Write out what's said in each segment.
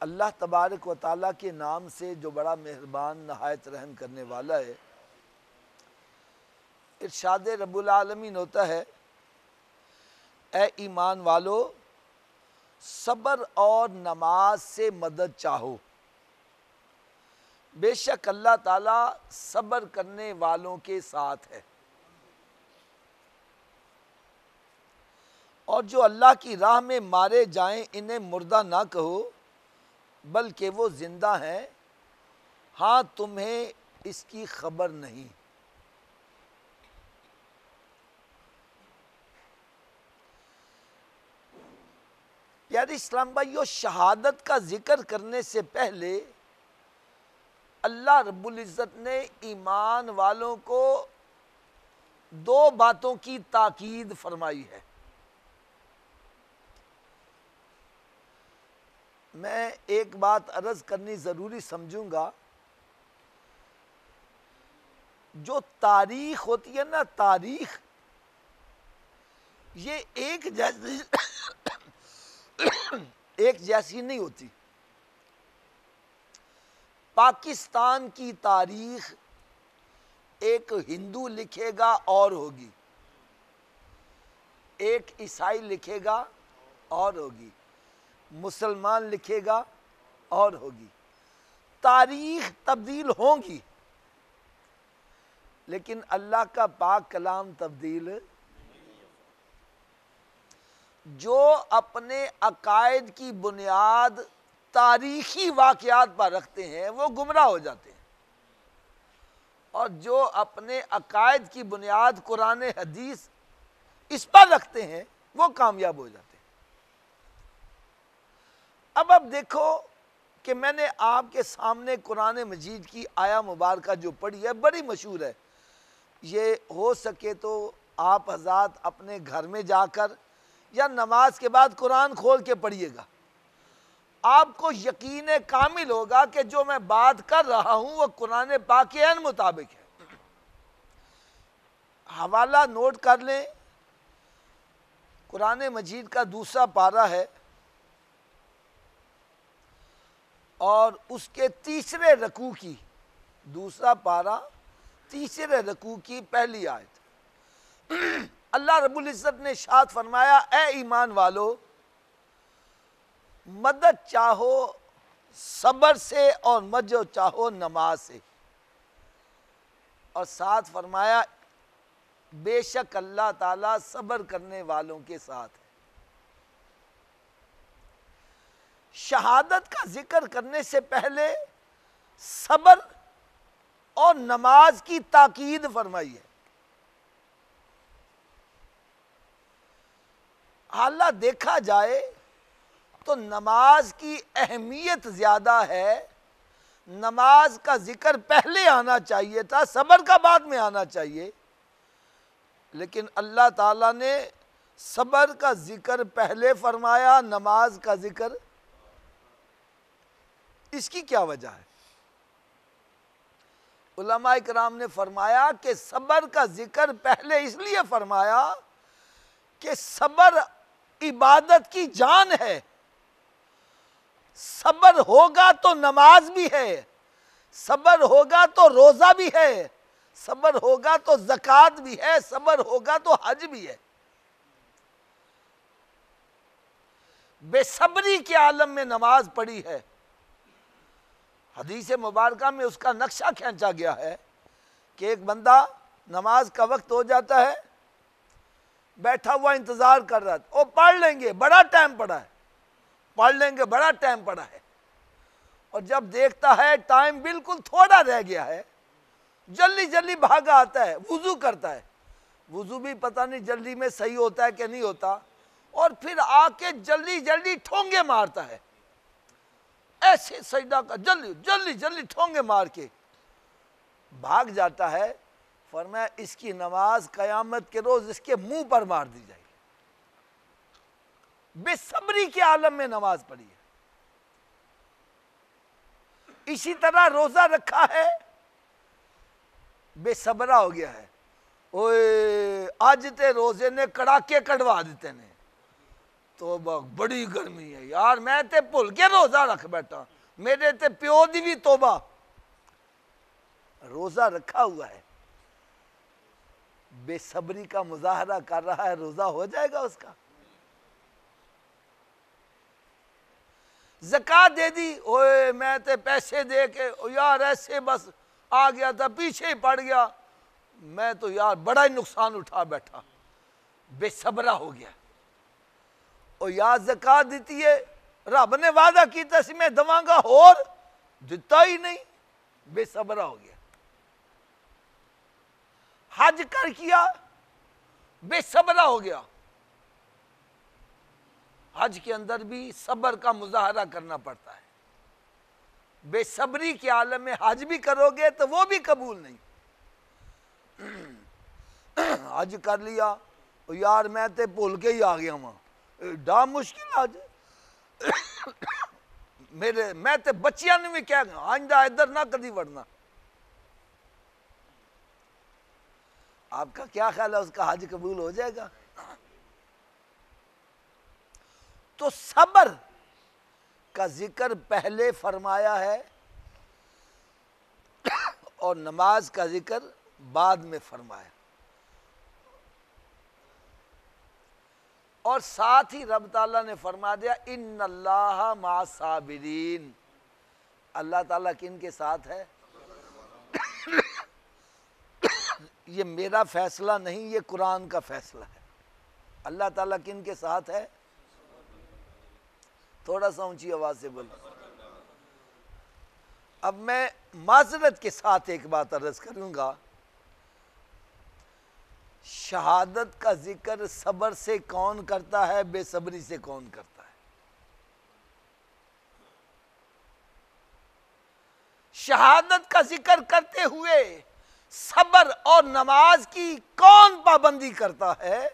اللہ تبارک و تعالیٰ کے نام سے جو بڑا مہربان، نہایت رحم کرنے والا ہے، ارشاد رب العالمین ہوتا ہے، اے ایمان والو، صبر اور نماز سے مدد چاہو۔ بے شک اللہ تعالیٰ صبر کرنے والوں کے ساتھ ہے۔ اور جو اللہ کی راہ میں مارے جائیں، انہیں مردہ نہ کہو۔ بلکہ وہ زندہ ہیں۔ ہاں تمہیں اس کی خبر نہیں۔ پیاری اسلام بھائیو، شہادت کا ذکر کرنے سے پہلے اللہ رب العزت نے ایمان والوں کو دو باتوں کی تاکید فرمائی ہے۔ میں ایک بات عرض کرنی ضروری سمجھوں گا۔ جو تاریخ ہوتی ہے نا، تاریخ، یہ ایک جیسی ایک جیسی نہیں ہوتی۔ پاکستان کی تاریخ ایک ہندو لکھے گا اور ہوگی۔ ایک عیسائی لکھے گا اور ہوگی۔ مسلمان لکھے گا اور ہوگی۔ تاریخ تبدیل ہوں گی، لیکن اللہ کا پاک کلام تبدیل جو اپنے عقائد کی بنیاد تاریخی واقعات پر رکھتے ہیں، وہ گمراہ ہو جاتے ہیں۔ اور جو اپنے عقائد کی بنیاد قرآن حدیث اس پر رکھتے ہیں، وہ کامیاب ہو جاتے ہیں۔ اب اب دیکھو کہ میں نے آپ کے سامنے قرآن مجید کی آیا مبارکہ جو پڑھی ہے، بڑی مشہور ہے۔ یہ ہو سکے تو آپ حضرات اپنے گھر میں جا کر یا نماز کے بعد قرآن کھول کے پڑھیے گا۔ آپ کو یقین کامل ہوگا کہ جو میں بات کر رہا ہوں وہ قرآن پاک عین مطابق ہے۔ حوالہ نوٹ کر لیں، قرآن مجید کا دوسرا پارہ ہے۔ اور اس کے تیسرے رکوع کی، دوسرا پارہ تیسرے رکوع کی پہلی آیت۔ اللہ رب العزت نے شاد فرمایا، اے ایمان والو، مدد چاہو صبر سے اور مجو چاہو نماز سے۔ اور ساتھ فرمایا، بے شک اللہ تعالیٰ صبر کرنے والوں کے ساتھ ہے۔ شہادت کا ذکر کرنے سے پہلے صبر اور نماز کی تاکید فرمائی ہے حالہ دیکھا جائے تو نماز کی اہمیت زیادہ ہے۔ نماز کا ذکر پہلے آنا چاہیے تھا، صبر کا بعد میں آنا چاہیے۔ لیکن اللہ تعالیٰ نے صبر کا ذکر پہلے فرمایا، نماز کا ذکر اس کی کیا وجہ ہے؟ علماء کرام نے فرمایا کہ صبر کا ذکر پہلے اس لیے فرمایا کہ صبر عبادت کی جان ہے۔ صبر ہوگا تو نماز بھی ہے۔ صبر ہوگا تو روزہ بھی ہے۔ صبر ہوگا تو زکوٰۃ بھی ہے۔ صبر ہوگا تو حج بھی ہے۔ بے صبری کے عالم میں نماز پڑھی ہے۔ حدیث مبارکہ میں اس کا نقشہ کھینچا گیا ہے کہ ایک بندہ نماز کا وقت ہو جاتا ہے، بیٹھا ہوا انتظار کر رہا تھا وہ پڑھ لیں گے، بڑا ٹائم پڑا ہے، پڑھ لیں گے، بڑا ٹائم پڑا ہے۔ اور جب دیکھتا ہے، ٹائم بالکل تھوڑا رہ گیا ہے، جلدی جلدی بھاگا آتا ہے، وضو کرتا ہے۔ وضو بھی پتہ نہیں جلدی میں صحیح ہوتا ہے کہ نہیں ہوتا، اور پھر آ کے جلدی جلدی ٹھونگے مارتا ہے۔ ایسے سجدہ کا جلدی جلدی جلدی ٹھونگے مار کے بھاگ جاتا ہے۔ فرمایا، اس کی نماز قیامت کے روز اس کے منہ پر مار دی جائے گی۔ بے صبری کے عالم میں نماز پڑھی ہے۔ اسی طرح روزہ رکھا ہے۔ بے صبرہ ہو گیا ہے۔ اوئے، آج تے روزے نے کڑاکے کڑوا دیتے نے۔ تو بڑی گرمی ہے یار، میں تے بھول کے روزہ رکھ بیٹھا۔ میرے تے پیو دی بھی توبہ۔ روزہ رکھا ہوا ہے۔ بے صبری کا مظاہرہ کر رہا ہے، روزہ ہو جائے گا اس کا۔ زکات دے دی۔ اوے میں تے پیسے دے کے یار، ایسے بس آ گیا تھا، پیچھے ہی پڑ گیا۔ میں تو یار، بڑا ہی نقصان اٹھا بیٹھا۔ بے صبرہ ہو گیا۔ اور یار زکات دیتی ہے، رب نے وعدہ کی سی، میں دواں گا، اور دیتا ہی نہیں، بے صبرہ ہو گیا۔ حج کر کیا، بے صبرہ ہو گیا۔ حج کے اندر بھی صبر کا مظاہرہ کرنا پڑتا ہے۔ بے صبری کے عالم میں حج بھی کرو گے تو وہ بھی قبول نہیں۔ حج کر لیا یار میں تے بھول کے ہی آ گیا وہاں ڈا مشکل آج میرے میں تے بچیاں نے بھی کہہ گیا آئندہ ادھر نہ کدی وڑنا آپ کا کیا خیال ہے اس کا حج قبول ہو جائے گا تو صبر کا ذکر پہلے فرمایا ہے اور نماز کا ذکر بعد میں فرمایا اور ساتھ ہی رب تعالیٰ نے فرما دیا، ان اللہ ما صابرین. اللہ تعالیٰ کن کے ساتھ ہے؟ یہ میرا فیصلہ نہیں، یہ قرآن کا فیصلہ ہے۔ اللہ تعالیٰ کن کے ساتھ ہے؟ تھوڑا سا اونچی آواز سے بولو۔ اب میں معذرت کے ساتھ ایک بات عرض کروں گا۔ شہادت کا ذکر صبر سے کون کرتا ہے، بے صبری سے کون کرتا ہے؟ شہادت کا ذکر کرتے ہوئے صبر اور نماز کی کون پابندی کرتا ہے؟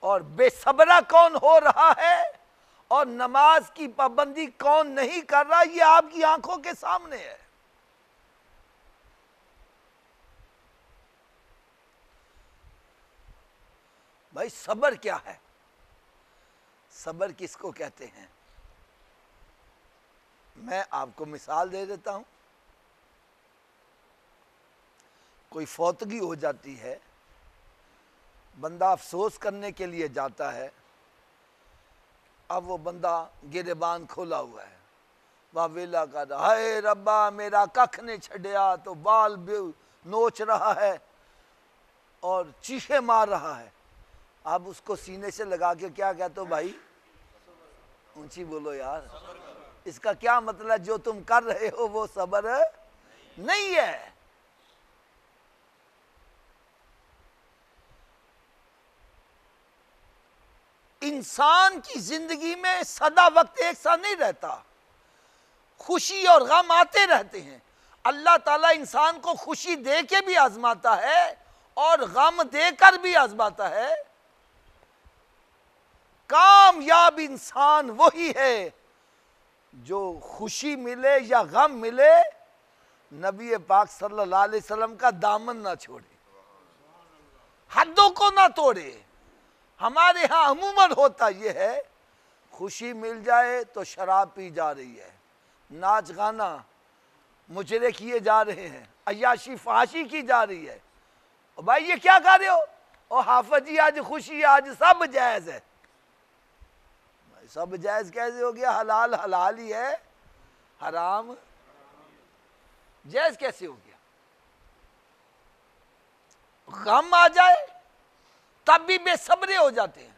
اور بے صبرہ کون ہو رہا ہے؟ اور نماز کی پابندی کون نہیں کر رہا؟ یہ آپ کی آنکھوں کے سامنے ہے۔ بھائی صبر کیا ہے؟ صبر کس کو کہتے ہیں؟ میں آپ کو مثال دے دیتا ہوں۔ کوئی فوتگی ہو جاتی ہے، بندہ افسوس کرنے کے لیے جاتا ہے، اب وہ بندہ گربان کھولا ہوا ہے۔ وہ ویلا کا ہائے ربا، میرا ککھ نے چھڑیا تو بال نوچ رہا ہے اور چیخے مار رہا ہے۔ آپ اس کو سینے سے لگا کے کیا کہتے ہو بھائی؟ اونچی بولو یار۔ اس کا کیا مطلب؟ جو تم کر رہے ہو وہ صبر نہیں ہے۔ انسان کی زندگی میں صدا وقت ایک سا نہیں رہتا۔ خوشی اور غم آتے رہتے ہیں۔ اللہ تعالیٰ انسان کو خوشی دے کے بھی آزماتا ہے اور غم دے کر بھی آزماتا ہے۔ کامیاب انسان وہی ہے جو خوشی ملے یا غم ملے، نبی پاک صلی اللہ علیہ وسلم کا دامن نہ چھوڑے، حدوں کو نہ توڑے۔ ہمارے ہاں عموماً ہوتا یہ ہے، خوشی مل جائے تو شراب پی جا رہی ہے۔ ناچ گانا مجرے کیے جا رہے ہیں، عیاشی فحاشی کی جا رہی ہے۔ بھائی یہ کیا کر رہے ہو؟ او حافظ جی آج خوشی، آج سب جائز ہے۔ سب جائز کیسے ہو گیا؟ حلال حلال ہی ہے، حرام۔ جائز کیسے ہو گیا؟ غم آ جائے تب بھی بے صبرے ہو جاتے ہیں۔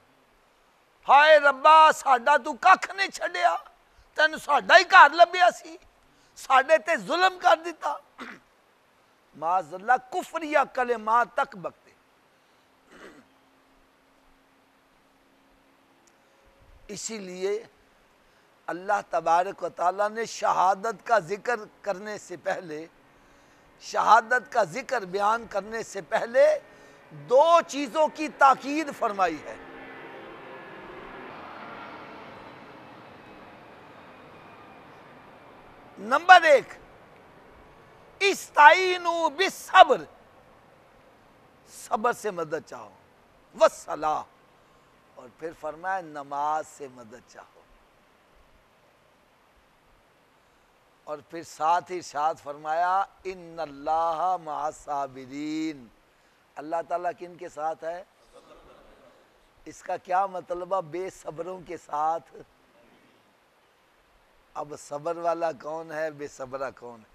ہائے ربا، ساڈا تو ککھ نہیں چھڑیا تین ساڈا ہی گھر لبیا سی۔ ساڈے تے ظلم کر دیتا معاذ اللہ، کفریہ کلمات تک بکتے اسی لیے اللہ تبارک و تعالیٰ نے شہادت کا ذکر کرنے سے پہلے، شہادت کا ذکر بیان کرنے سے پہلے دو چیزوں کی تاکید فرمائی ہے۔ نمبر ایک استعینو بصبر صبر سے مدد چاہو وصلاح اور پھر فرمایا نماز سے مدد چاہو۔ اور پھر ساتھ ہی ساتھ فرمایا، ان اللہ مع صابرین اللہ تعالیٰ کن کے ساتھ ہے؟ اس کا کیا مطلب بے صبروں کے ساتھ۔ اب صبر والا کون ہے؟ بے صبرہ کون ہے؟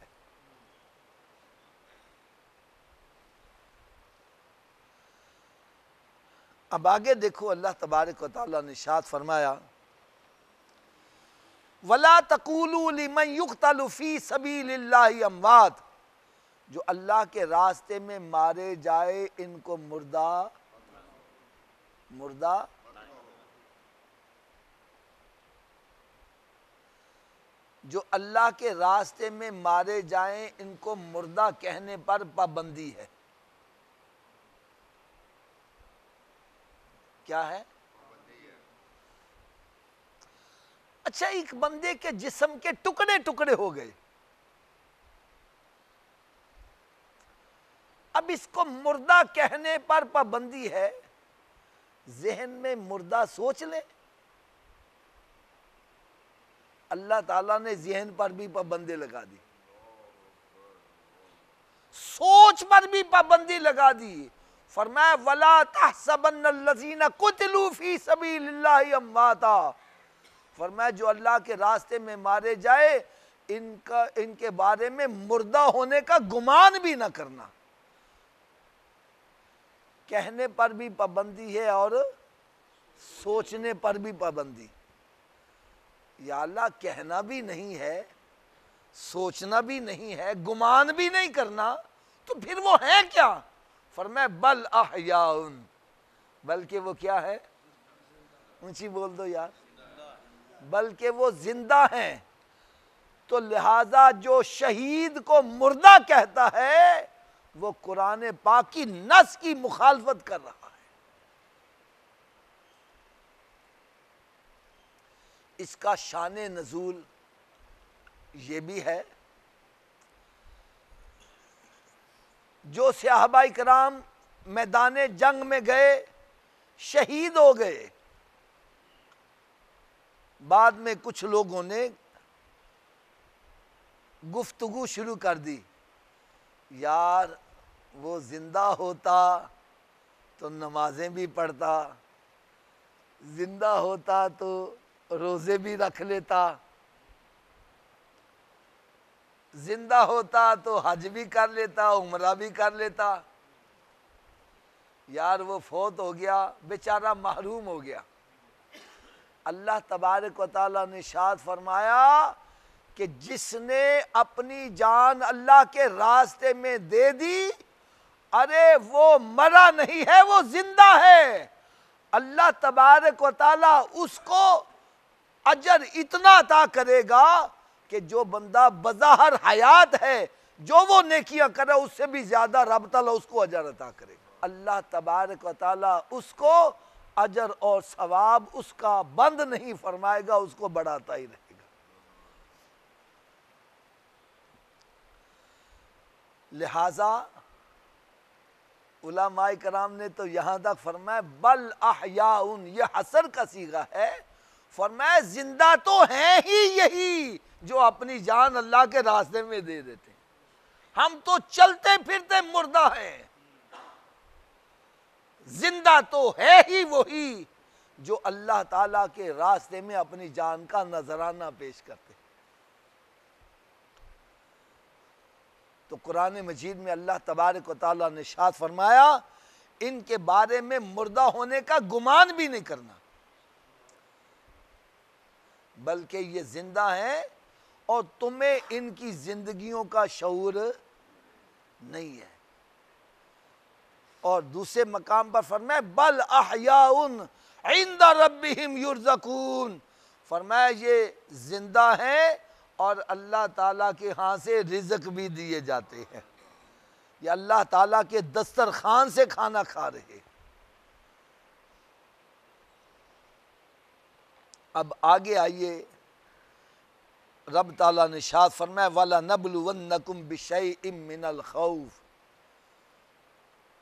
اب آگے دیکھو اللہ تبارک و تعالیٰ نے شاد فرمایا، ولا تقولوا لمن يقتل في سبيل الله اموات جو اللہ کے راستے میں مارے جائے، ان کو مردہ مردہ جو اللہ کے راستے میں مارے جائیں، ان کو مردہ کہنے پر پابندی ہے۔ کیا ہے؟ اچھا ایک بندے کے جسم کے ٹکڑے ٹکڑے ہو گئے۔ اب اس کو مردہ کہنے پر پابندی ہے۔ ذہن میں مردہ سوچ لے۔ اللہ تعالیٰ نے ذہن پر بھی پابندی لگا دی۔ سوچ پر بھی پابندی لگا دی۔ فرمایا، ولا تحسبن الذين قتلوا في سبيل الله امواتا فرمایا، جو اللہ کے راستے میں مارے جائے، ان کا، ان کے بارے میں مردہ ہونے کا گمان بھی نہ کرنا۔ کہنے پر بھی پابندی ہے اور سوچنے پر بھی پابندی۔ یا اللہ، کہنا بھی نہیں ہے، سوچنا بھی نہیں ہے، گمان بھی نہیں کرنا، تو پھر وہ ہے کیا؟ فرمائے بل احیاؤن. بلکہ وہ کیا ہے؟ اونچی بول دو یار۔ بلکہ وہ زندہ ہیں۔ تو لہذا جو شہید کو مردہ کہتا ہے، وہ قرآن پاک کی نس کی مخالفت کر رہا ہے۔ اس کا شان نزول یہ بھی ہے جو صحابہ کرام میدان جنگ میں گئے، شہید ہو گئے۔ بعد میں کچھ لوگوں نے گفتگو شروع کر دی۔ یار، وہ زندہ ہوتا تو نمازیں بھی پڑھتا، زندہ ہوتا تو روزے بھی رکھ لیتا۔ زندہ ہوتا تو حج بھی کر لیتا، عمرہ بھی کر لیتا۔ یار وہ فوت ہو گیا، بیچارہ محروم ہو گیا۔ اللہ تبارک و تعالیٰ نے شاد فرمایا کہ جس نے اپنی جان اللہ کے راستے میں دے دی، ارے وہ مرا نہیں ہے، وہ زندہ ہے۔ اللہ تبارک و تعالیٰ اس کو اجر اتنا عطا کرے گا کہ جو بندہ بظاہر حیات ہے، جو وہ نیکیاں کرے، اس سے بھی زیادہ رب تعالیٰ اس کو اجر عطا کرے اللہ تبارک و تعالیٰ اس کو اجر اور ثواب اس کا بند نہیں فرمائے گا، اس کو بڑھاتا ہی رہے گا۔ لہذا علماء کرام نے تو یہاں تک فرمایا، بل احیاؤن یہ حسر کا سیغہ ہے فرمایا، زندہ تو ہیں ہی یہی جو اپنی جان اللہ کے راستے میں دے دیتے ہم تو چلتے پھرتے مردہ ہیں۔ زندہ تو ہے ہی وہی جو اللہ تعالیٰ کے راستے میں اپنی جان کا نظرانہ پیش کرتے تو قرآن مجید میں اللہ تبارک و تعالیٰ نے شاد فرمایا، ان کے بارے میں مردہ ہونے کا گمان بھی نہیں کرنا۔ بلکہ یہ زندہ ہیں اور تمہیں ان کی زندگیوں کا شعور نہیں ہے۔ اور دوسرے مقام پر فرمائے بل احیاؤن عند ربہم یرزقون۔ فرمایا، یہ زندہ ہیں اور اللہ تعالیٰ کے ہاں سے رزق بھی دیے جاتے ہیں۔ یہ اللہ تعالیٰ کے دسترخوان سے کھانا کھا رہے اب آگے آئیے۔ رب تعالیٰ نے شاد فرمایا والا نبل ونکم بشئی من الخوف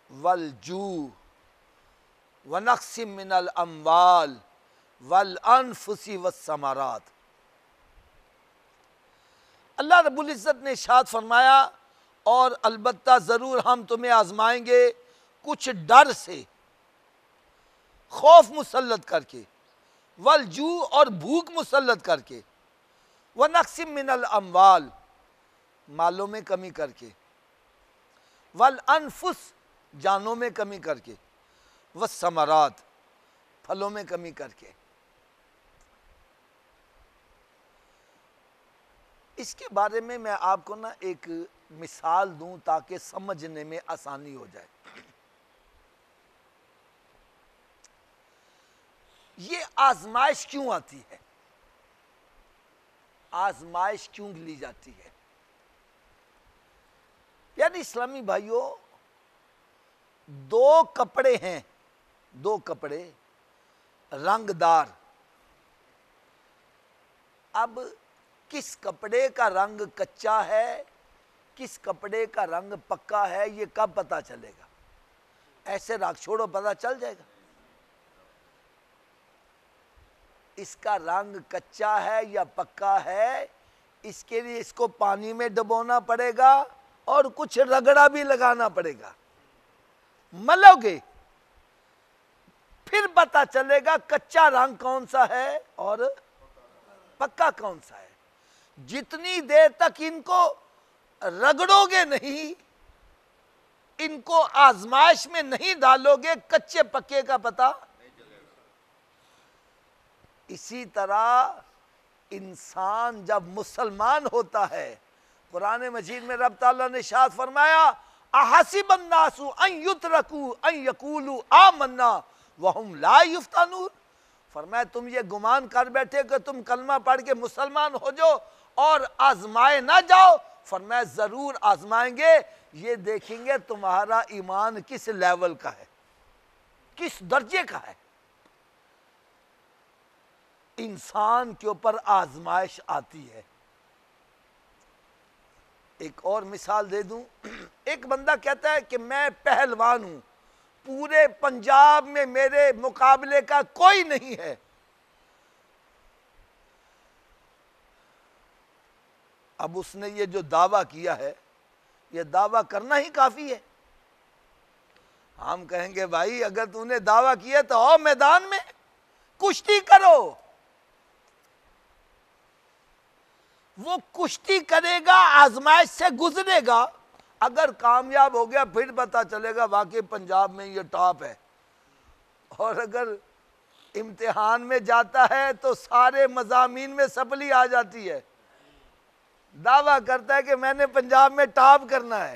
والجو ونقسم من الاموال والانفس والثمرات اللہ رب العزت نے اشاد فرمایا، اور البتہ ضرور ہم تمہیں آزمائیں گے کچھ ڈر سے، خوف مسلط کر کے۔ والجو اور بھوک مسلط کر کے، ونقسم من الاموال، مالوں میں کمی کر کے، والانفس، جانوں میں کمی کر کے، والثمرات، پھلوں میں کمی کر کے۔ اس کے بارے میں میں آپ کو نا ایک مثال دوں تاکہ سمجھنے میں آسانی ہو جائے۔ یہ آزمائش کیوں آتی ہے آزمائش کیوں لی جاتی ہے یعنی اسلامی بھائیوں دو کپڑے ہیں دو کپڑے رنگ دار اب کس کپڑے کا رنگ کچا ہے کس کپڑے کا رنگ پکا ہے یہ کب پتا چلے گا ایسے راک چھوڑو پتا چل جائے گا اس کا رنگ کچا ہے یا پکا ہے، اس کے لیے اس کو پانی میں ڈبونا پڑے گا اور کچھ رگڑا بھی لگانا پڑے گا۔ ملو گے، پھر پتا چلے گا کچا رنگ کون سا ہے اور پکا کون سا ہے۔ جتنی دیر تک ان کو رگڑو گے نہیں، ان کو آزمائش میں نہیں ڈالو گے، کچے پکے کا پتا اسی طرح انسان جب مسلمان ہوتا ہے، قرآن مجید میں رب تعالیٰ نے شاد فرمایا، احسب الناس ان یترکو ان یقولو آمنا وہم لا یفتانون فرمایا، تم یہ گمان کر بیٹھے کہ تم کلمہ پڑھ کے مسلمان ہو جو اور آزمائے نہ جاؤ۔ فرمایا، ضرور آزمائیں گے۔ یہ دیکھیں گے تمہارا ایمان کس لیول کا ہے، کس درجے کا ہے۔ انسان کے اوپر آزمائش آتی ہے۔ ایک اور مثال دے دوں۔ ایک بندہ کہتا ہے کہ میں پہلوان ہوں۔ پورے پنجاب میں میرے مقابلے کا کوئی نہیں ہے۔ اب اس نے یہ جو دعویٰ کیا ہے، یہ دعویٰ کرنا ہی کافی ہے۔ ہم کہیں گے، بھائی اگر تو نے دعویٰ کیا تو آؤ میدان میں کشتی کرو۔ وہ کشتی کرے گا، آزمائش سے گزرے گا۔ اگر کامیاب ہو گیا، پھر پتا چلے گا واقعی پنجاب میں یہ ٹاپ ہے۔ اور اگر امتحان میں جاتا ہے تو سارے مضامین میں سپلی آ جاتی ہے۔ دعویٰ کرتا ہے کہ میں نے پنجاب میں ٹاپ کرنا ہے۔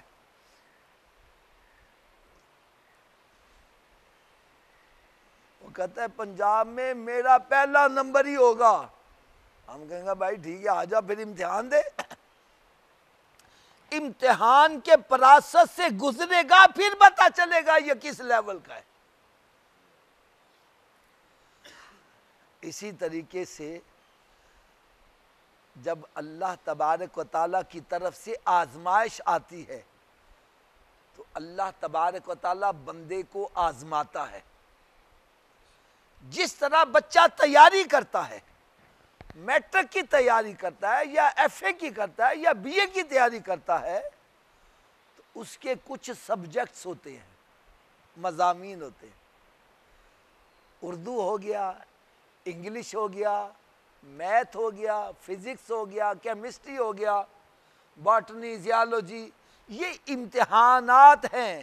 وہ کہتا ہے، پنجاب میں میرا پہلا نمبر ہی ہوگا۔ ہم کہیں گے بھائی ٹھیک ہے، آ جا، پھر امتحان دے۔ امتحان کے پراست سے گزرے گا، پھر پتا چلے گا یہ کس لیول کا ہے۔ اسی طریقے سے جب اللہ تبارک و تعالیٰ کی طرف سے آزمائش آتی ہے، تو اللہ تبارک و تعالیٰ بندے کو آزماتا ہے۔ جس طرح بچہ تیاری کرتا ہے میٹرک کی تیاری کرتا ہے یا ایف اے کی کرتا ہے یا بی اے کی تیاری کرتا ہے، تو اس کے کچھ سبجیکٹس ہوتے ہیں، مضامین ہوتے ہیں۔ اردو ہو گیا، انگلش ہو گیا، میتھ ہو گیا، فزکس ہو گیا، کیمسٹری ہو گیا، باٹنی، زیالوجی، یہ امتحانات ہیں۔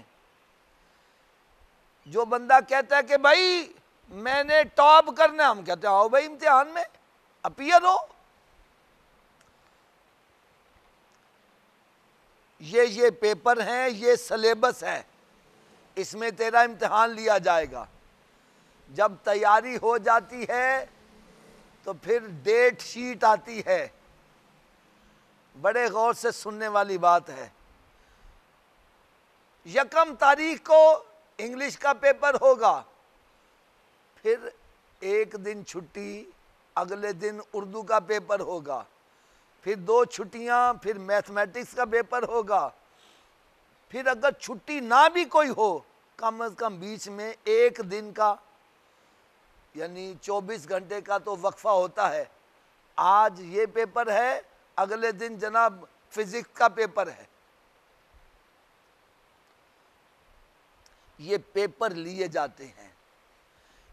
جو بندہ کہتا ہے کہ بھائی میں نے ٹاپ کرنا ہم کہتے ہیں آؤ بھائی امتحان میں۔ اپیئر ہو یہ یہ پیپر ہیں، یہ سلیبس ہے اس میں تیرا امتحان لیا جائے گا۔ جب تیاری ہو جاتی ہے تو پھر ڈیٹ شیٹ آتی ہے۔ بڑے غور سے سننے والی بات ہے۔ یکم تاریخ کو انگلش کا پیپر ہوگا۔ پھر ایک دن چھٹی اگلے دن اردو کا پیپر ہوگا۔ پھر دو چھٹیاں، پھر میتھمیٹکس کا پیپر ہوگا۔ پھر اگر چھٹی نہ بھی کوئی ہو، کم از کم بیچ میں ایک دن کا یعنی چوبیس گھنٹے کا تو وقفہ ہوتا ہے۔ آج یہ پیپر ہے، اگلے دن جناب فزکس کا پیپر ہے۔ یہ پیپر لیے جاتے ہیں۔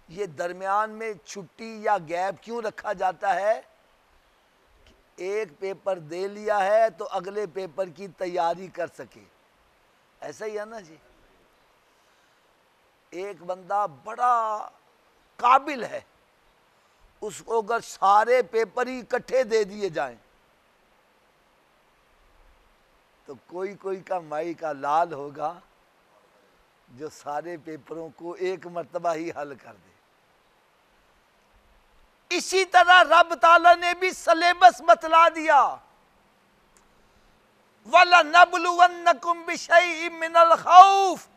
یہ درمیان میں چھٹی یا گیپ کیوں رکھا جاتا ہے؟ ایک پیپر دے لیا ہے تو اگلے پیپر کی تیاری کر سکے۔ ایسا ہی ہے نا جی؟ ایک بندہ بڑا قابل ہے۔ اس کو اگر سارے پیپر ہی کٹھے دے دیے جائیں، تو کوئی کوئی کا مائی کا لال ہوگا جو سارے پیپروں کو ایک مرتبہ ہی حل کر دے۔ اسی طرح رب تعالی نے بھی سلیبس بتلا دیا۔ وَلَنَبْلُوَنَّكُمْ بِشَيْءٍ مِّنَ الْخَوْفِ۔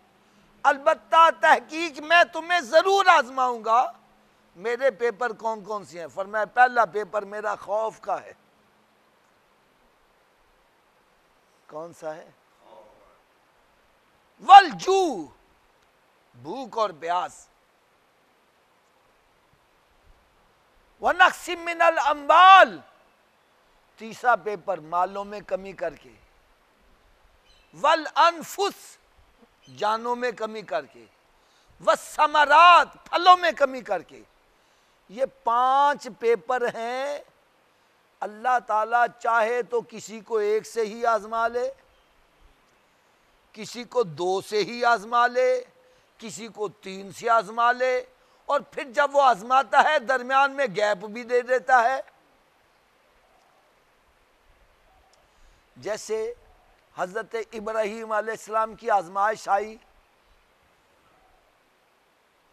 البتہ تحقیق میں تمہیں ضرور آزماؤں گا۔ میرے پیپر کون کون سی ہیں؟ فرمایا پہلا پیپر میرا خوف کا ہے۔ کون سا ہے؟ والجو بھوک اور پیاس۔ وَنَقْسِم مِّنَ الْأَمْبَالِ تیسرا پیپر، مالوں میں کمی کر کے۔ وَالْأَنفُسِ جانوں میں کمی کر کے۔ وَالسَّمَرَاتِ پھلوں میں کمی کر کے۔ یہ پانچ پیپر ہیں۔ اللہ تعالیٰ چاہے تو کسی کو ایک سے ہی آزما لے، کسی کو دو سے ہی آزما لے، کسی کو تین سے آزما لے۔ اور پھر جب وہ آزماتا ہے، درمیان میں گیپ بھی دے دیتا ہے۔ جیسے حضرت ابراہیم علیہ السلام کی آزمائش آئی،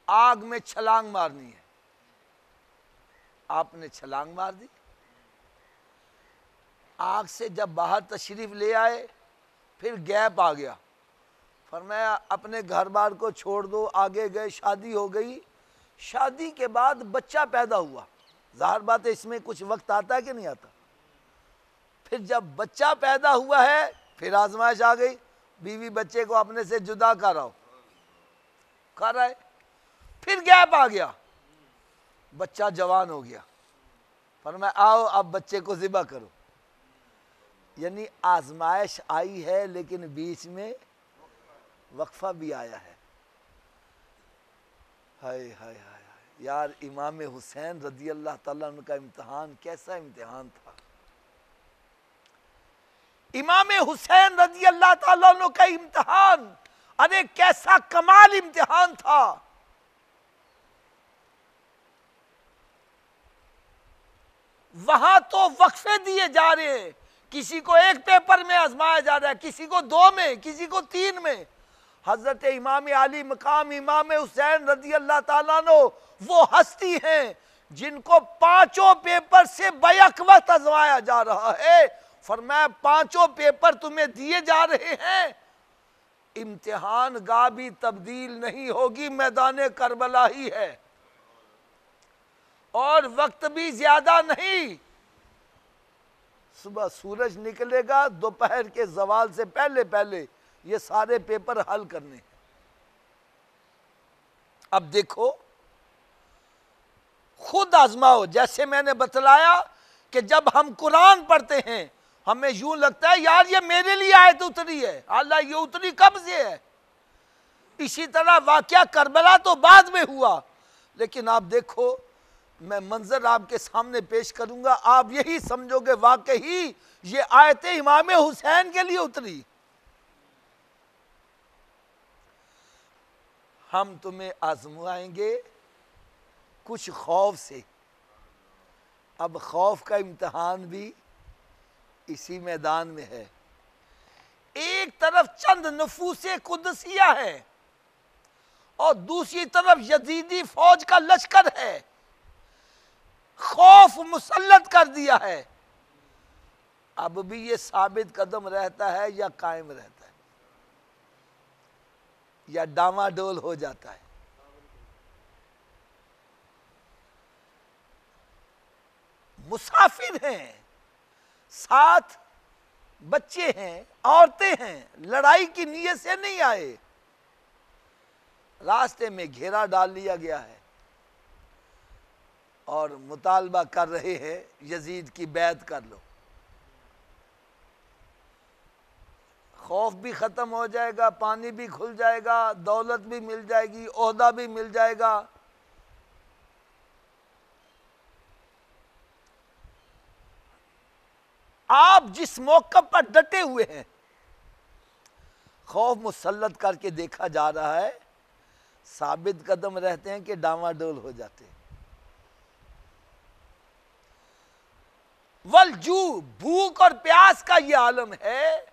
آگ میں چھلانگ مارنی ہے۔ آپ نے چھلانگ مار دی۔ آگ سے جب باہر تشریف لے آئے، پھر گیپ آ گیا۔ فرمایا، اپنے گھر بار کو چھوڑ دو، آگے گئے، شادی ہو گئی۔ شادی کے بعد بچہ پیدا ہوا۔ ظاہر بات ہے، اس میں کچھ وقت آتا ہے کہ نہیں آتا؟ پھر جب بچہ پیدا ہوا ہے، پھر آزمائش آ گئی، بیوی بچے کو اپنے سے جدا کر آؤ کر پھر گیپ آ گیا۔ بچہ جوان ہو گیا۔ فرمایا، آؤ اب بچے کو ذبح کرو۔ یعنی آزمائش آئی ہے، لیکن بیچ میں وقفہ بھی آیا ہے۔ ہائے ہائے ہائے۔ یار امام حسین رضی اللہ تعالیٰ عنہ کا امتحان کیسا امتحان تھا؟ امام حسین رضی اللہ تعالیٰ عنہ کا امتحان، ارے کیسا کمال امتحان تھا؟ وہاں تو وقفے دیے جا رہے ہیں، کسی کو ایک پیپر میں آزمایا جا رہا ہے، کسی کو دو میں، کسی کو تین میں۔ حضرت امام علی مقام امام حسین رضی اللہ تعالیٰ نو وہ ہستی ہیں جن کو پانچوں پیپر سے بیک وقت ازمایا جا رہا ہے۔ فرمایا، پانچوں پیپر تمہیں دیے جا رہے ہیں۔ امتحان گاہ بھی تبدیل نہیں ہوگی، میدان کربلا ہی ہے۔ اور وقت بھی زیادہ نہیں۔ صبح سورج نکلے گا، دوپہر کے زوال سے پہلے پہلے یہ سارے پیپر حل کرنے ہیں۔ اب دیکھو، خود آزماؤ، جیسے میں نے بتلایا کہ جب ہم قرآن پڑھتے ہیں، ہمیں یوں لگتا ہے، یار یہ میرے لیے آیت اتری ہے، اللہ یہ اتری کب سے ہے؟ اسی طرح واقعہ کربلا تو بعد میں ہوا، لیکن آپ دیکھو، میں منظر آپ کے سامنے پیش کروں گا، آپ یہی سمجھو گے، واقعی یہ آیت امام حسین کے لیے اتری۔ ہم تمہیں آزمائیں گے کچھ خوف سے۔ اب خوف کا امتحان بھی اسی میدان میں ہے۔ ایک طرف چند نفوس قدسیہ ہے اور دوسری طرف یزیدی فوج کا لشکر ہے۔ خوف مسلط کر دیا ہے۔ اب بھی یہ ثابت قدم رہتا ہے یا قائم رہتا ہے؟ یا ڈاما ڈول ہو جاتا ہے۔ مسافر ہیں، ساتھ بچے ہیں، عورتیں ہیں، لڑائی کی نیت سے نہیں آئے۔ راستے میں گھیرا ڈال لیا گیا ہے۔ اور مطالبہ کر رہے ہیں، یزید کی بیعت کر لو۔ خوف بھی ختم ہو جائے گا، پانی بھی کھل جائے گا، دولت بھی مل جائے گی، عہدہ بھی مل جائے گا۔ آپ جس موقع پر ڈٹے ہوئے ہیں، خوف مسلط کر کے دیکھا جا رہا ہے۔ ثابت قدم رہتے ہیں کہ ڈاما ڈول ہو جاتے ہیں۔ ولجو، بھوک اور پیاس کا یہ عالم ہے۔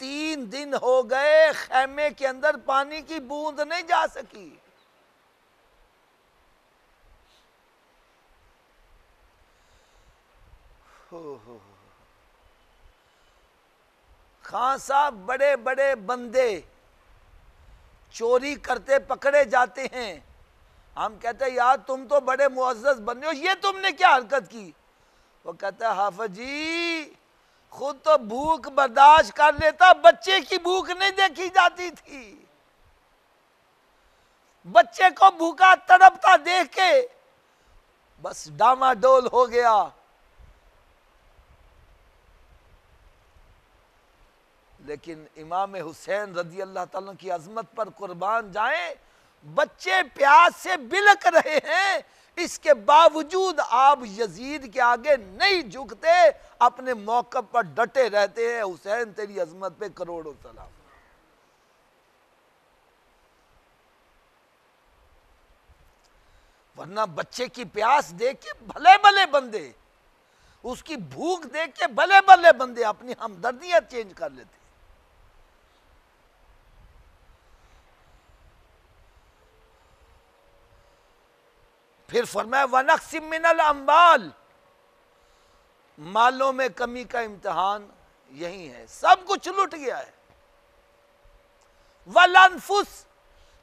تین دن ہو گئے خیمے کے اندر پانی کی بوند نہیں جا سکی۔ خان صاحب بڑے بڑے بندے چوری کرتے پکڑے جاتے ہیں۔ ہم کہتے ہیں، یار تم تو بڑے معزز بنے ہو، یہ تم نے کیا حرکت کی؟ وہ کہتا ہے، حافظ جی خود تو بھوک برداشت کر لیتا، بچے کی بھوک نہیں دیکھی جاتی تھی۔ بچے کو بھوکا تڑپتا دیکھ کے بس ڈاما ڈول ہو گیا۔ لیکن امام حسین رضی اللہ تعالیٰ کی عظمت پر قربان جائیں، بچے پیاس سے بلک رہے ہیں۔ اس کے باوجود آپ یزید کے آگے نہیں جھکتے، اپنے موقع پر ڈٹے رہتے ہیں۔ حسین، تیری عظمت پہ کروڑوں سلام۔ ورنہ بچے کی پیاس دیکھ کے بھلے بھلے بندے، اس کی بھوک دیکھ کے بھلے بھلے بندے اپنی ہمدردیاں چینج کر لیتے۔ پھر فرمایا، وَنَقْسِم مِّنَ الْأَمْبَالِ مالوں میں کمی کا امتحان یہی ہے، سب کچھ لٹ گیا ہے۔ وَلَنفُس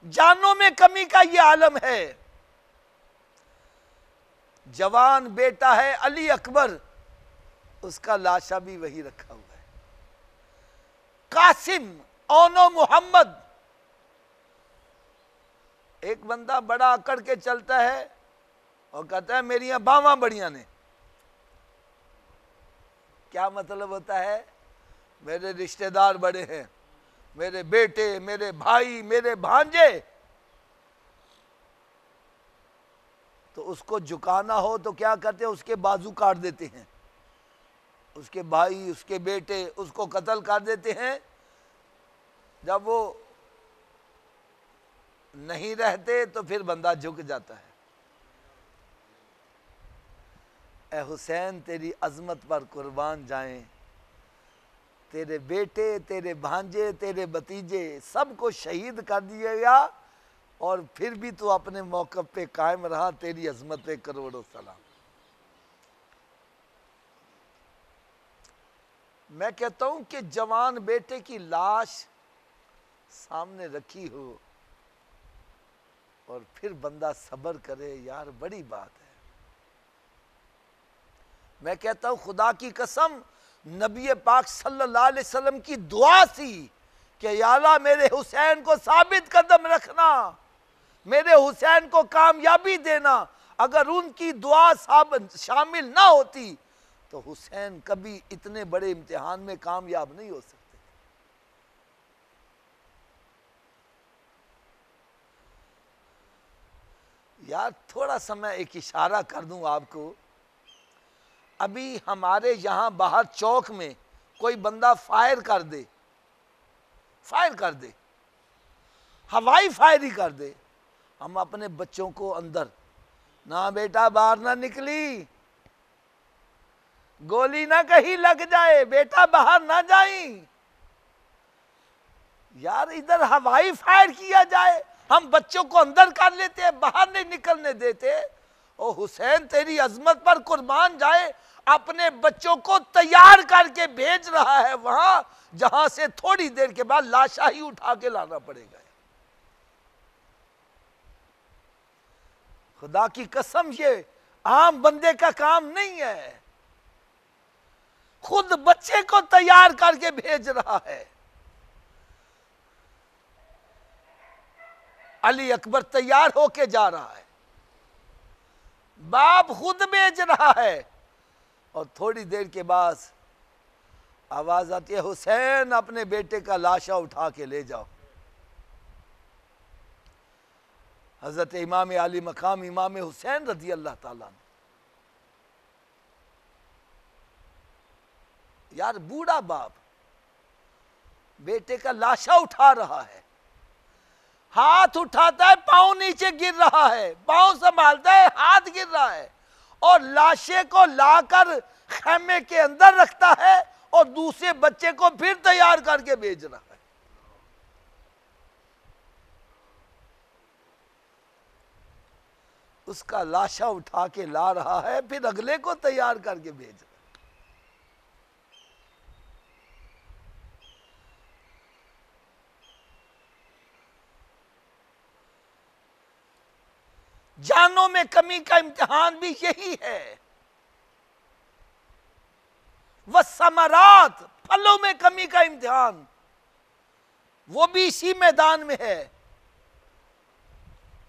جانوں میں کمی کا یہ عالم ہے۔ جوان بیٹا ہے علی اکبر، اس کا لاشا بھی وہی رکھا ہوا ہے۔ قاسم اونو محمد۔ ایک بندہ بڑا اکڑ کے چلتا ہے اور کہتا ہے میری باواں بڑیاں نے۔ کیا مطلب ہوتا ہے؟ میرے رشتہ دار بڑے ہیں، میرے بیٹے، میرے بھائی، میرے بھانجے۔ تو اس کو جھکانا ہو تو کیا کرتے ہیں؟ اس کے بازو کاٹ دیتے ہیں۔ اس کے بھائی، اس کے بیٹے، اس کو قتل کر دیتے ہیں۔ جب وہ نہیں رہتے تو پھر بندہ جھک جاتا ہے۔ اے حسین، تیری عظمت پر قربان جائیں۔ تیرے بیٹے، تیرے بھانجے، تیرے بتیجے سب کو شہید کر دیا گیا اور پھر بھی تو اپنے موقع پہ قائم رہا، تیری عظمت پہ کروڑوں سلام۔ میں کہتا ہوں کہ جوان بیٹے کی لاش سامنے رکھی ہو اور پھر بندہ صبر کرے، یار، بڑی بات ہے۔ میں کہتا ہوں خدا کی قسم، نبی پاک صلی اللہ علیہ وسلم کی دعا سی کہ یا اللہ میرے حسین کو ثابت قدم رکھنا، میرے حسین کو کامیابی دینا۔ اگر ان کی دعا شامل نہ ہوتی تو حسین کبھی اتنے بڑے امتحان میں کامیاب نہیں ہو سکتے۔ یار، تھوڑا سا میں ایک اشارہ کر دوں آپ کو۔ ابھی ہمارے یہاں باہر چوک میں کوئی بندہ فائر کر دے، فائر کر دے، ہوائی فائر ہی کر دے، ہم اپنے بچوں کو اندر، نہ بیٹا باہر نہ نکلی، گولی نہ کہیں لگ جائے، بیٹا باہر نہ جائیں۔ یار، ادھر ہوائی فائر کیا جائے، ہم بچوں کو اندر کر لیتے ہیں باہر نہیں نکلنے دیتے۔ او حسین تیری عظمت پر قربان جائے، اپنے بچوں کو تیار کر کے بھیج رہا ہے وہاں، جہاں سے تھوڑی دیر کے بعد لاشا ہی اٹھا کے لانا پڑے گا۔ خدا کی قسم، یہ عام بندے کا کام نہیں ہے۔ خود بچے کو تیار کر کے بھیج رہا ہے۔ علی اکبر تیار ہو کے جا رہا ہے۔ باپ خود بیچ رہا ہے۔ اور تھوڑی دیر کے بعد آواز آتی ہے، حسین، اپنے بیٹے کا لاشا اٹھا کے لے جاؤ۔ حضرت امام علی مقام، امام حسین رضی اللہ تعالیٰ نے یار، بوڑھا باپ بیٹے کا لاشا اٹھا رہا ہے۔ ہاتھ اٹھاتا ہے، پاؤں نیچے گر رہا ہے، پاؤں سنبھالتا ہے، ہاتھ گر رہا ہے۔ اور لاشے کو لا کر خیمے کے اندر رکھتا ہے اور دوسرے بچے کو پھر تیار کر کے بیچ رہا ہے۔ اس کا لاشا اٹھا کے لا رہا ہے، پھر اگلے کو تیار کر کے بیچ رہا ہے۔ جانوں میں کمی کا امتحان بھی یہی ہے۔ وہ سمرات پھلوں میں کمی کا امتحان۔ وہ بھی اسی میدان میں ہے۔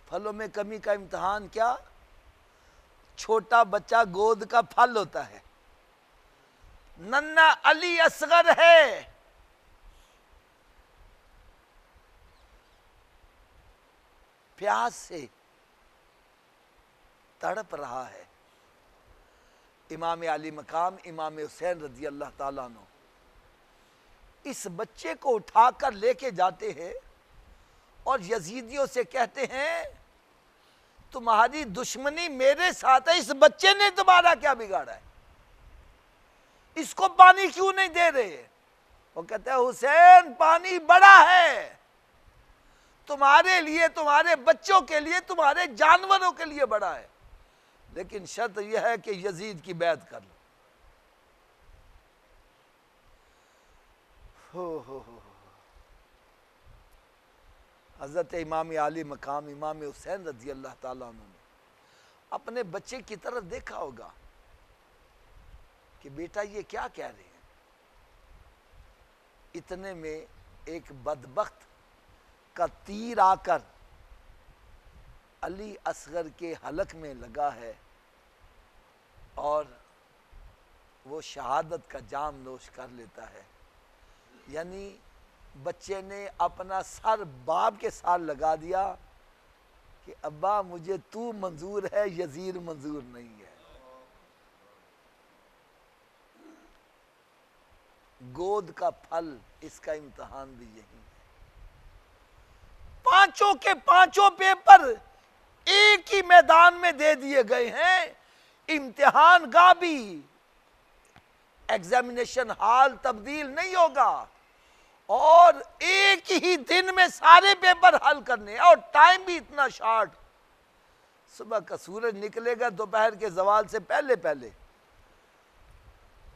پھلوں میں کمی کا امتحان کیا؟ چھوٹا بچہ گود کا پھل ہوتا ہے۔ ننا علی اصغر ہے۔ پیاس سے تڑپ رہا ہے۔ امام علی مقام، امام حسین رضی اللہ تعالیٰ نو اس بچے کو اٹھا کر لے کے جاتے ہیں اور یزیدیوں سے کہتے ہیں، تمہاری دشمنی میرے ساتھ ہے، اس بچے نے تمہارا کیا بگاڑا ہے؟ اس کو پانی کیوں نہیں دے رہے؟ وہ کہتے ہیں، حسین، پانی بڑا ہے۔ تمہارے لیے، تمہارے بچوں کے لیے، تمہارے جانوروں کے لیے بڑا ہے۔ لیکن شرط یہ ہے کہ یزید کی بیعت کر لو۔ ہو ہو ہو حضرت امام علی مقام امام حسین رضی اللہ تعالیٰ عنہ نے اپنے بچے کی طرف دیکھا ہوگا کہ بیٹا یہ کیا کہہ رہے ہیں۔ اتنے میں ایک بدبخت کا تیر آ کر علی اصغر کے حلق میں لگا ہے۔ اور وہ شہادت کا جام نوش کر لیتا ہے۔ یعنی بچے نے اپنا سر باپ کے ساتھ لگا دیا کہ ابا مجھے تو منظور ہے، یزیر منظور نہیں ہے۔ گود کا پھل اس کا امتحان بھی یہی ہے۔ پانچوں کے پانچوں پیپر ایک ہی میدان میں دے دیے گئے ہیں۔ امتحان کا بھی۔ ایگزامینیشن ہال تبدیل نہیں ہوگا۔ اور ایک ہی دن میں سارے پیپر حل کرنے اور ٹائم بھی اتنا شارٹ۔ صبح کا سورج نکلے گا دوپہر کے زوال سے پہلے پہلے۔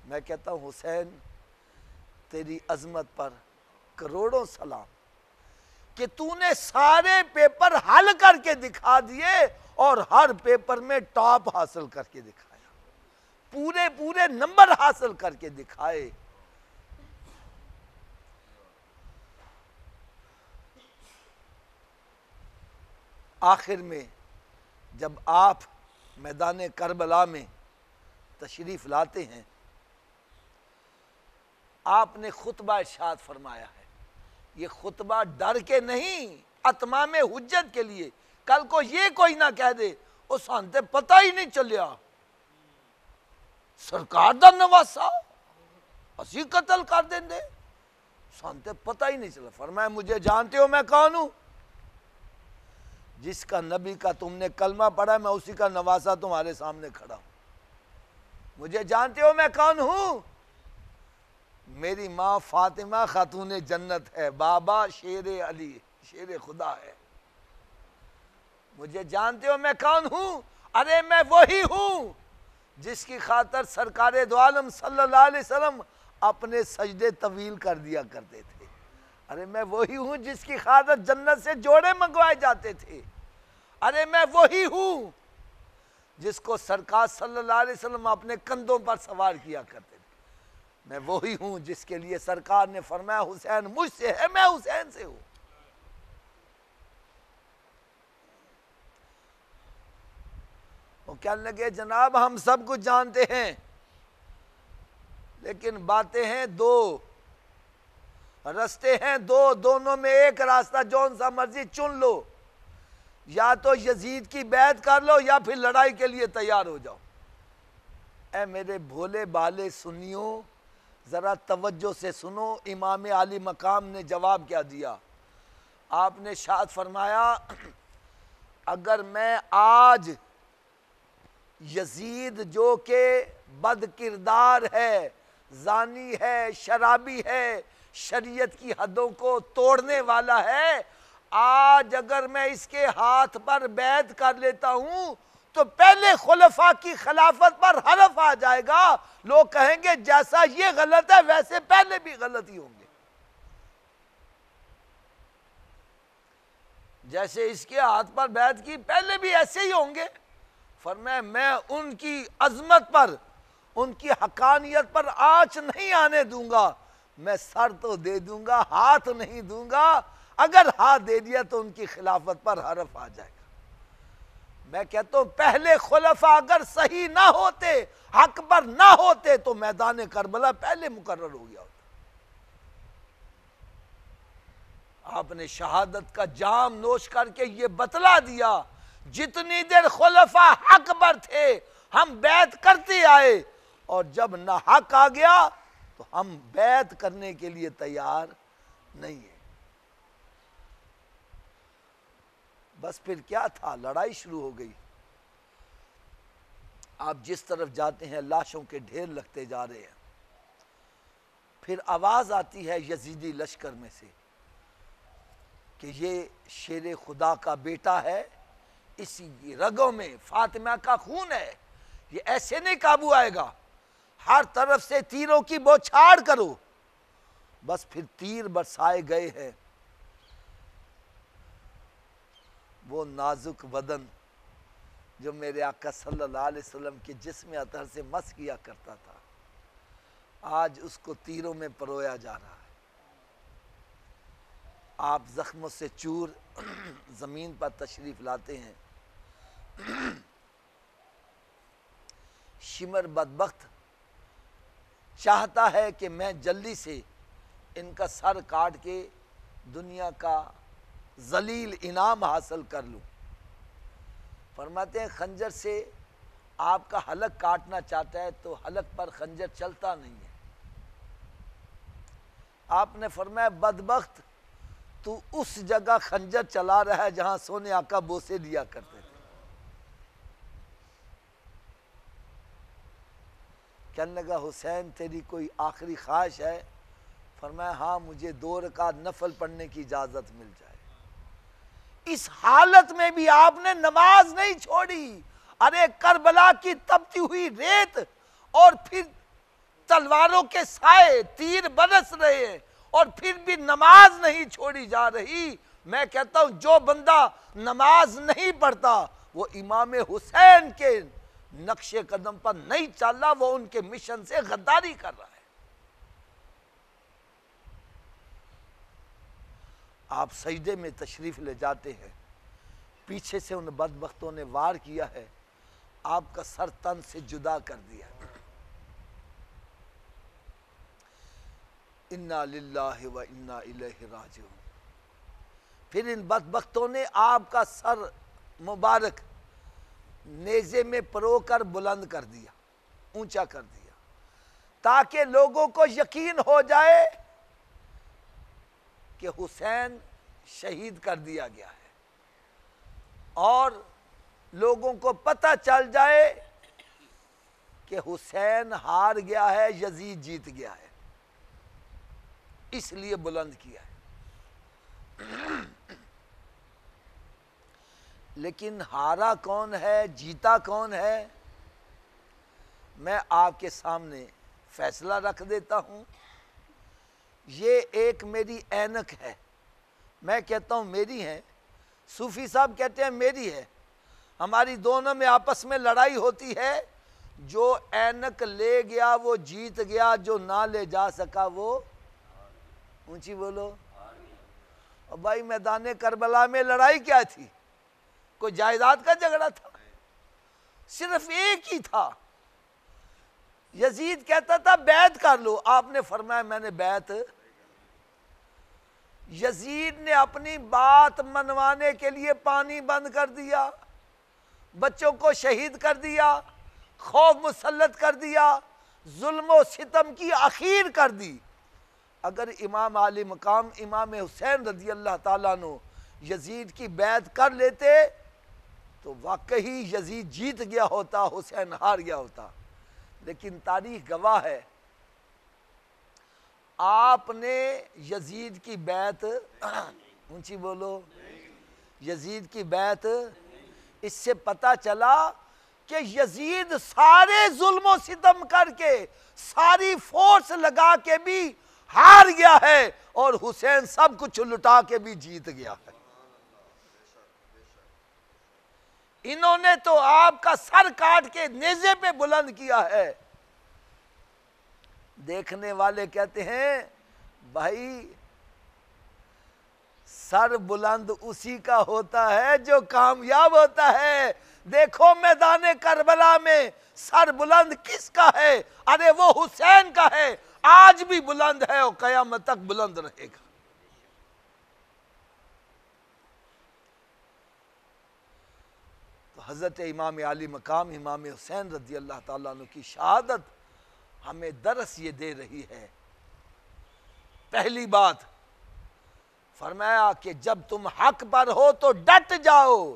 میں کہتا ہوں، حسین، تیری عظمت پر کروڑوں سلام۔ کہ تو نے سارے پیپر حل کر کے دکھا دیے اور ہر پیپر میں ٹاپ حاصل کر کے دکھایا۔ پورے پورے نمبر حاصل کر کے دکھائے۔ آخر میں جب آپ میدان کربلا میں تشریف لاتے ہیں، آپ نے خطبہ ارشاد فرمایا ہے۔ یہ خطبہ ڈر کے نہیں اتمام حجت کے لیے۔ کل کو یہ کوئی نہ کہہ دے وہ سانتے پتہ ہی نہیں چلیا۔ سرکار دا نواسا، اسی قتل کر دیں دے سانتے پتہ ہی نہیں چلا۔ فرمایا، مجھے جانتے ہو میں کون ہوں؟ جس کا نبی کا تم نے کلمہ پڑھا، میں اسی کا نواسا تمہارے سامنے کھڑا ہوں۔ مجھے جانتے ہو میں کون ہوں؟ میری ماں فاطمہ خاتون جنت ہے، بابا شیر علی، شیر خدا ہے۔ مجھے جانتے ہو میں کون ہوں؟ ارے میں وہی ہوں جس کی خاطر سرکار دو عالم صلی اللہ علیہ وسلم اپنے سجدے طویل کر دیا کرتے تھے۔ ارے میں وہی ہوں جس کی خاطر جنت سے جوڑے منگوائے جاتے تھے۔ ارے میں وہی ہوں جس کو سرکار صلی اللہ علیہ وسلم اپنے کندھوں پر سوار کیا کرتے میں وہی ہوں جس کے لیے سرکار نے فرمایا حسین مجھ سے ہے، میں حسین سے ہوں۔ وہ کہنے لگے، جناب، ہم سب کچھ جانتے ہیں، لیکن باتیں ہیں دو۔ رستے ہیں دو، دونوں میں ایک راستہ، جون سا مرضی چن لو۔ یا تو یزید کی بیعت کر لو یا پھر لڑائی کے لیے تیار ہو جاؤ۔ اے میرے بھولے بالے سنیوں ذرا توجہ سے سنو، امام علی مقام نے جواب کیا دیا۔ آپ نے شاد فرمایا، اگر میں آج یزید جو کہ بد کردار ہے، زانی ہے، شرابی ہے، شریعت کی حدوں کو توڑنے والا ہے، آج اگر میں اس کے ہاتھ پر بیعت کر لیتا ہوں تو پہلے خلفاء کی خلافت پر حرف آ جائے گا۔ لوگ کہیں گے، جیسا یہ غلط ہے، ویسے پہلے بھی غلط ہی ہوں گے۔ جیسے اس کے ہاتھ پر بیعت کی، پہلے بھی ایسے ہی ہوں گے۔ فرمائے، میں ان کی عظمت پر، ان کی حقانیت پر آنچ نہیں آنے دوں گا۔ میں سر تو دے دوں گا، ہاتھ نہیں دوں گا۔ اگر ہاتھ دے دیا تو ان کی خلافت پر حرف آ جائے گا۔ میں کہتا ہوں پہلے خلفاء اگر صحیح نہ ہوتے، حق پر نہ ہوتے تو میدان کربلا پہلے مقرر ہو گیا ہوتا۔ آپ نے شہادت کا جام نوش کر کے یہ بتلا دیا، جتنی دیر خلفاء حق پر تھے، ہم بیعت کرتے آئے۔ اور جب نہ حق آ گیا تو ہم بیعت کرنے کے لیے تیار نہیں ہیں۔ بس پھر کیا تھا؟ لڑائی شروع ہو گئی۔ آپ جس طرف جاتے ہیں، لاشوں کے ڈھیر لگتے جا رہے ہیں۔ پھر آواز آتی ہے یزیدی لشکر میں سے کہ یہ شیر خدا کا بیٹا ہے، اسی رگوں میں فاطمہ کا خون ہے۔ یہ ایسے نہیں قابو آئے گا۔ ہر طرف سے تیروں کی بوچھاڑ کرو۔ بس پھر تیر برسائے گئے ہیں۔ وہ نازک بدن جو میرے آقا صلی اللہ علیہ وسلم کے جسم اطہر سے مس کیا کرتا تھا، آج اس کو تیروں میں پرویا جا رہا ہے۔ آپ زخموں سے چور زمین پر تشریف لاتے ہیں۔ شمر بدبخت چاہتا ہے کہ میں جلدی سے ان کا سر کاٹ کے دنیا کا ذلیل انعام حاصل کر لوں۔ فرماتے ہیں، خنجر سے آپ کا حلق کاٹنا چاہتا ہے تو حلق پر خنجر چلتا نہیں ہے۔ آپ نے فرمایا، بدبخت، تو اس جگہ خنجر چلا رہا ہے جہاں سونے آقا بوسے دیا کرتے تھے۔ کہنے لگا، حسین، تیری کوئی آخری خواہش ہے؟ فرمایا ہاں مجھے دو رکعت نفل پڑھنے کی اجازت مل جائے۔ اس حالت میں بھی آپ نے نماز نہیں چھوڑی۔ ارے، کربلا کی تبتی ہوئی ریت اور پھر تلواروں کے سائے تیر برس رہے ہیں اور پھر بھی نماز نہیں چھوڑی جا رہی۔ میں کہتا ہوں، جو بندہ نماز نہیں پڑھتا، وہ امام حسین کے نقش قدم پر نہیں چل رہا، وہ ان کے مشن سے غداری کر رہا ہے۔ آپ سجدے میں تشریف لے جاتے ہیں۔ پیچھے سے ان بدبختوں نے وار کیا ہے۔ آپ کا سر تن سے جدا کر دیا۔ انا للہ و انا الیہ راجعون۔ پھر ان بدبختوں نے آپ کا سر مبارک نیزے میں پرو کر بلند کر دیا، اونچا کر دیا۔ تاکہ لوگوں کو یقین ہو جائے کہ حسین شہید کر دیا گیا ہے۔ اور لوگوں کو پتہ چل جائے کہ حسین ہار گیا ہے، یزید جیت گیا ہے۔ اس لیے بلند کیا ہے۔ لیکن ہارا کون ہے، جیتا کون ہے؟ میں آپ کے سامنے فیصلہ رکھ دیتا ہوں۔ یہ ایک میری اینک ہے۔ میں کہتا ہوں میری ہے۔ صوفی صاحب کہتے ہیں میری ہے۔ ہماری دونوں میں آپس میں لڑائی ہوتی ہے۔ جو اینک لے گیا وہ جیت گیا، جو نہ لے جا سکا وہ۔ اونچی بولو۔ اور بھائی میدان کربلا میں لڑائی کیا تھی؟ کوئی جائیداد کا جھگڑا تھا؟ صرف ایک ہی تھا۔ یزید کہتا تھا، بیعت کر لو۔ آپ نے فرمایا، میں نے بیعت۔ یزید نے اپنی بات منوانے کے لیے پانی بند کر دیا، بچوں کو شہید کر دیا، خوف مسلط کر دیا، ظلم و ستم کی اخیر کر دی۔ اگر امام علی مقام، امام حسین رضی اللہ تعالیٰ نو یزید کی بیعت کر لیتے تو واقعی یزید جیت گیا ہوتا، حسین ہار گیا ہوتا۔ لیکن تاریخ گواہ ہے۔ آپ نے یزید کی بیعت اونچی بولو۔ یزید کی بیعت اس سے پتا چلا کہ یزید سارے ظلم و ستم کر کے، ساری فورس لگا کے بھی ہار گیا ہے اور حسین سب کچھ لٹا کے بھی جیت گیا ہے۔ انہوں نے تو آپ کا سر کاٹ کے نیزے پہ بلند کیا ہے۔ دیکھنے والے کہتے ہیں، بھائی، سر بلند اسی کا ہوتا ہے جو کامیاب ہوتا ہے۔ دیکھو میدان کربلا میں سر بلند کس کا ہے؟ ارے، وہ حسین کا ہے۔ آج بھی بلند ہے اور قیامت تک بلند رہے گا۔ حضرت امام علی مقام، امام حسین رضی اللہ تعالیٰ عنہ کی شہادت ہمیں درس یہ دے رہی ہے۔ پہلی بات، فرمایا کہ جب تم حق پر ہو تو ڈٹ جاؤ۔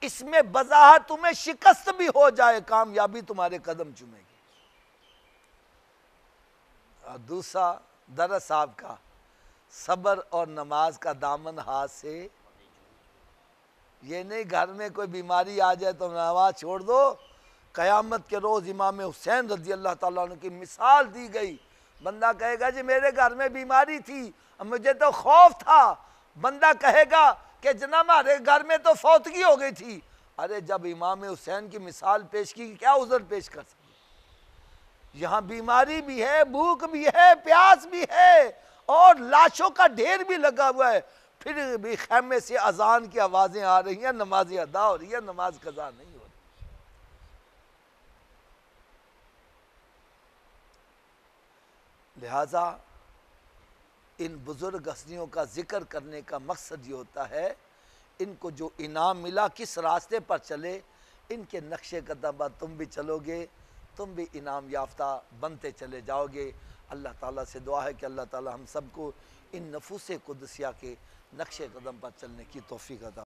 اس میں بظاہر تمہیں شکست بھی ہو جائے، کامیابی تمہارے قدم چمے گی۔ اور دوسرا، درس آپ کا، صبر اور نماز کا دامن ہاتھ سے یہ نہیں گھر میں کوئی بیماری آ جائے تو نماز چھوڑ دو۔ قیامت کے روز امام حسین رضی اللہ تعالیٰ عنہ کی مثال دی گئی۔ بندہ کہے گا جی میرے گھر میں بیماری تھی مجھے تو خوف تھا۔ بندہ کہے گا کہ جناب ہمارے گھر میں تو فوتگی ہو گئی تھی۔ ارے جب امام حسین کی مثال پیش کی، کیا عذر پیش کر سکتے؟ یہاں بیماری بھی ہے، بھوک بھی ہے، پیاس بھی ہے اور لاشوں کا ڈھیر بھی لگا ہوا ہے۔ پھر بھی خیمے سے اذان کی آوازیں آ رہی ہیں، نماز ادا ہو رہی ہے، نماز قضا نہیں ہو رہی۔ لہذا ان بزرگ ہستیوں کا ذکر کرنے کا مقصد یہ ہوتا ہے، ان کو جو انعام ملا، کس راستے پر چلے، ان کے نقش قدم پر تم بھی چلو گے، تم بھی انعام یافتہ بنتے چلے جاؤ گے۔ اللہ تعالیٰ سے دعا ہے کہ اللہ تعالیٰ ہم سب کو ان نفوس قدسیہ کے نقش قدم پر چلنے کی توفیق عطا